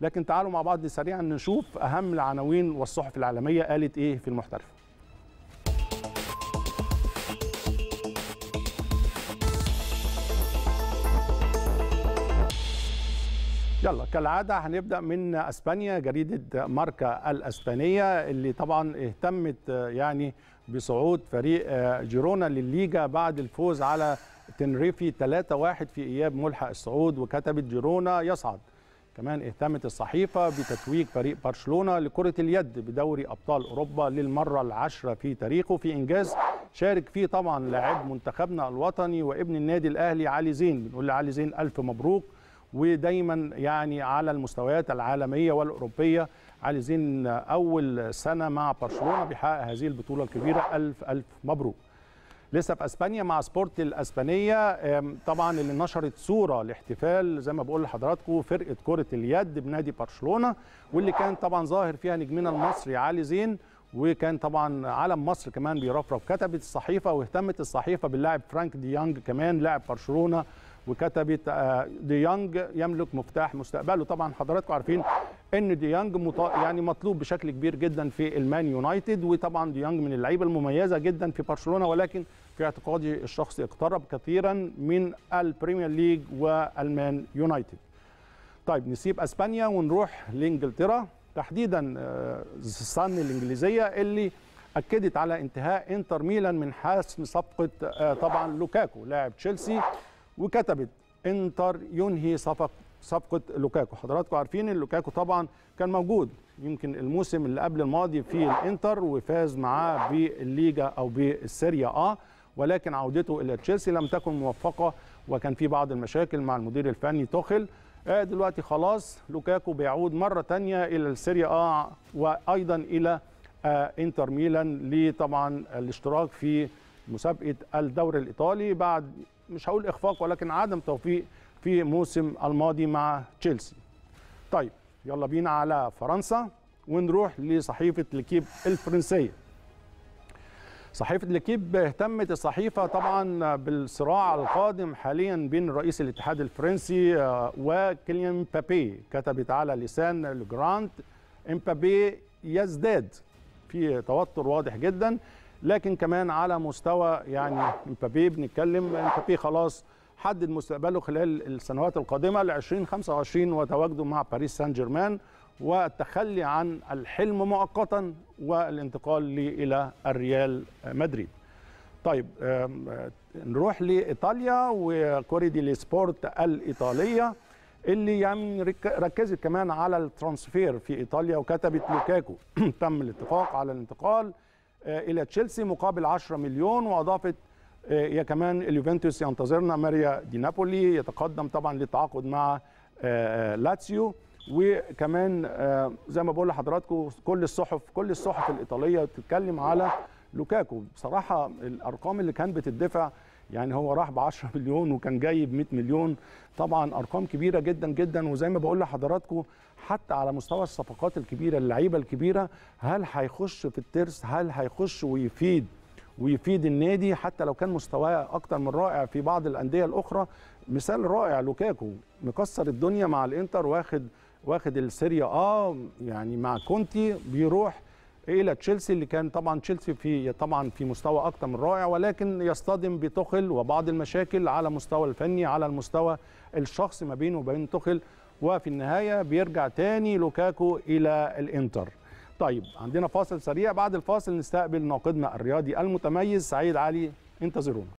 لكن تعالوا مع بعض سريعا نشوف أهم العناوين والصحف العالمية قالت إيه في المحترف. يلا كالعادة هنبدأ من أسبانيا جريدة ماركا الأسبانية اللي طبعا اهتمت يعني بصعود فريق جيرونا للليجا بعد الفوز على تنريفي 3-1 في إياب ملحق الصعود وكتبت جيرونا يصعد. كمان اهتمت الصحيفة بتتويج فريق برشلونة لكرة اليد بدوري أبطال أوروبا للمرة العاشرة في تاريخه في إنجاز شارك فيه طبعا لاعب منتخبنا الوطني وابن النادي الأهلي علي زين. بنقول لعلي زين ألف مبروك ودايما يعني على المستويات العالمية والأوروبية. علي زين أول سنة مع برشلونة بيحقق هذه البطولة الكبيرة. ألف ألف مبروك. لسه في أسبانيا مع سبورت الأسبانية. طبعا اللي نشرت صورة لاحتفال زي ما بقول لحضراتكم فرقة كرة اليد بنادي برشلونة واللي كان طبعا ظاهر فيها نجمنا المصري علي زين وكان طبعا علم مصر كمان بيرفرف. كتبت الصحيفة واهتمت الصحيفة باللاعب فرانك ديانج كمان لاعب برشلونة وكتبت ديانج يملك مفتاح مستقبله. طبعا حضراتكم عارفين إن ديانج يعني مطلوب بشكل كبير جدا في المان يونايتد وطبعا ديانج من اللعيبة المميزة جدا في برشلونة ولكن في اعتقادي الشخصي اقترب كثيرا من ال Premier League والمان يونايتد. طيب نسيب أسبانيا ونروح لإنجلترا. تحديدا الصن الإنجليزية اللي أكدت على انتهاء إنتر ميلان من حسم صفقة طبعا لوكاكو لاعب تشيلسي وكتبت إنتر ينهي صفق صفقة لوكاكو. حضراتكم عارفين إن لوكاكو طبعا كان موجود. يمكن الموسم اللي قبل الماضي في الإنتر وفاز معاه بالليجا أو بالسيريا آه ولكن عودته إلى تشيلسي لم تكن موفقة وكان في بعض المشاكل مع المدير الفني توخل دلوقتي خلاص لوكاكو بيعود مرة ثانية إلى السيريا آه وأيضا إلى إنتر ميلان لطبعا الاشتراك في مسابقة الدوري الإيطالي. بعد مش هقول إخفاق ولكن عدم توفيق في موسم الماضي مع تشيلسي. طيب يلا بينا على فرنسا ونروح لصحيفة لكيب الفرنسية. صحيفة لكيب اهتمت الصحيفة طبعا بالصراع القادم حاليا بين رئيس الاتحاد الفرنسي وكيليان مبابي كتبت على لسان لجرانت امبابي يزداد في توتر واضح جدا لكن كمان على مستوى يعني مبابي بنتكلم مبابي خلاص حدد مستقبله خلال السنوات القادمة ل 2025 وتواجده مع باريس سان جيرمان والتخلي عن الحلم مؤقتا والانتقال إلى الريال مدريد. طيب نروح لإيطاليا و Corriere dello Sport الإيطالية اللي يعني ركزت كمان على ال transfer في إيطاليا وكتبت لوكاكو تم الاتفاق على الانتقال إلى تشيلسي مقابل 10 مليون وأضافت يا كمان اليوفنتوس ينتظرنا. ماريا دي نابولي يتقدم طبعا للتعاقد مع لاتسيو. وكمان زي ما بقول لحضراتكم كل الصحف كل الصحف الإيطالية بتتكلم على لوكاكو. بصراحة الأرقام اللي كان بتدفع يعني هو راح ب 10 مليون وكان جاي ب 100 مليون. طبعا أرقام كبيرة جدا جدا. وزي ما بقول لحضراتكم حتى على مستوى الصفقات الكبيرة اللعيبة الكبيرة هل هيخش في الترس؟ هل هيخش ويفيد؟ ويفيد النادي حتى لو كان مستواه أكتر من رائع في بعض الأندية الأخرى مثال رائع لوكاكو مكسر الدنيا مع الإنتر واخد واخد ال Serie A يعني مع كونتي بيروح إلى تشيلسي اللي كان طبعا تشيلسي في طبعا في مستوى أكتر من رائع ولكن يصطدم بتوخيل وبعض المشاكل على المستوى الفني على المستوى الشخصي ما بينه وبين توخيل وفي النهاية بيرجع تاني لوكاكو إلى الإنتر. طيب عندنا فاصل سريع بعد الفاصل نستقبل ناقدنا الرياضي المتميز سعيد علي انتظرونا.